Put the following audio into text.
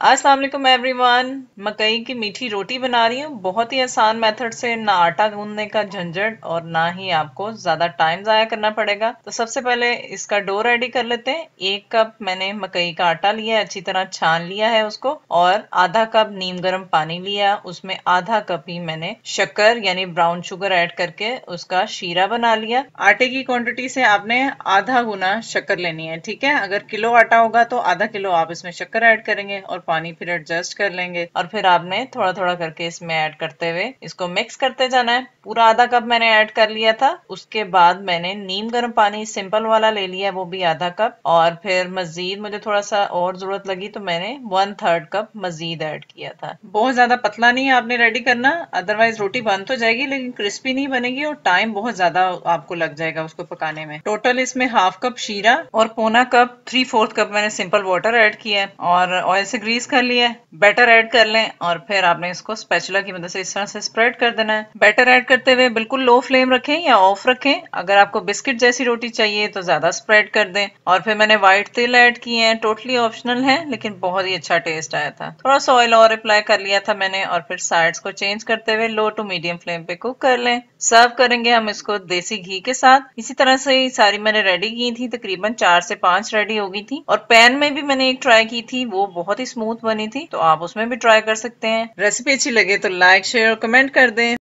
वालेकुम एवरीवन। मकई की मीठी रोटी बना रही हूँ। बहुत ही आसान मेथड से ना आटा गूंदने का झंझट और ना ही आपको ज़्यादा टाइम जाया करना पड़ेगा। तो सबसे पहले इसका डो रेडी कर लेते हैं। एक कप मैंने मकई का आटा लिया है, अच्छी तरह छान लिया है उसको और आधा कप नीम गर्म पानी लिया उसमें आधा कप ही मैंने शक्कर यानी ब्राउन शुगर ऐड करके उसका शीरा बना लिया। आटे की क्वांटिटी से आपने आधा गुना शक्कर लेनी है, ठीक है? अगर किलो आटा होगा तो आधा किलो आप इसमें शक्कर ऐड करेंगे और पानी फिर एडजस्ट कर लेंगे। और फिर आपने थोड़ा थोड़ा करके इसमें ऐड करते हुए इसको मिक्स करते जाना है। पूरा आधा कप मैंने ऐड कर लिया था। उसके बाद मैंने नीम गर्म पानी सिंपल वाला ले लिया वो भी आधा कप और फिर मजीद मुझे थोड़ा सा और ज़रूरत लगी तो मैंने वन थर्ड कप मजीद ऐड किया था। बहुत ज़्यादा पतला नहीं आपने रेडी करना। अदरवाइज़ रोटी बन तो जाएगी, लेकिन क्रिस्पी नहीं बनेगी और टाइम बहुत ज़्यादा आपको लग जाएगा उसको पकाने में। टोटल इसमें हाफ़ कप शीरा और पौना कप थ्री फोर्थ कप मैंने सिंपल वाटर ऐड किया है। और ऑयल से ग्रीस कर लिया है बैटर ऐड कर लें और फिर आपने इसको स्पेचुला की मदद मतलब से इस तरह से स्प्रेड कर देना है। बैटर ऐड करते हुए बिल्कुल लो फ्लेम रखें या ऑफ़ रखें। अगर आपको बिस्किट जैसी रोटी चाहिए तो ज़्यादा स्प्रेड कर दें। और फिर मैंने व्हाइट तिल ऐड किए हैं टोटली ऑप्शनल है, लेकिन बहुत ही अच्छा टेस्ट आया था। थोड़ा सा ऑयल और अप्लाई कर लिया था मैंने और फिर साइड्स को चेंज करते हुए लो टू मीडियम फ्लेम पे कुक कर लें। सर्व करेंगे हम इसको देसी घी के साथ। इसी तरह से सारी मैंने रेडी की थी, तकरीबन चार से पाँच रेडी हो गई थी। और पैन में भी मैंने एक ट्राई की थी, वो बहुत ही स्मूथ बनी थी तो आप उसमें भी ट्राई कर सकते हैं। रेसिपी अच्छी लगे तो लाइक शेयर और कमेंट कर दें।